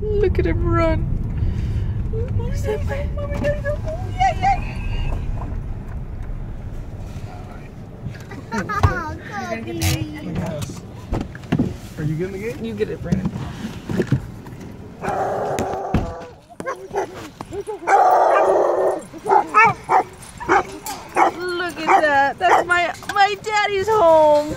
Look at him run. Is that my mommy? gotta go. Oh, yeah, yeah. Oh, Yes. Are you getting the gate? You get it, Brandon. Look at that. That's my my daddy's home.